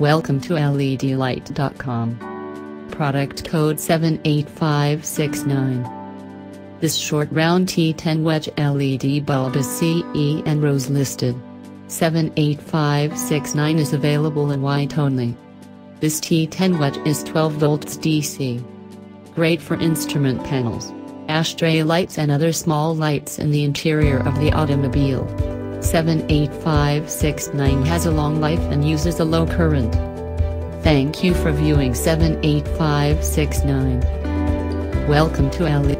Welcome to LEDlight.com. Product code 78569. This short round T10 wedge LED bulb is CE and RoHS listed. 78569 is available in white only. This T10 wedge is 12 volts DC. Great for instrument panels, ashtray lights and other small lights in the interior of the automobile. 78569 has a long life and uses a low current. Thank you for viewing 78569. Welcome to LED.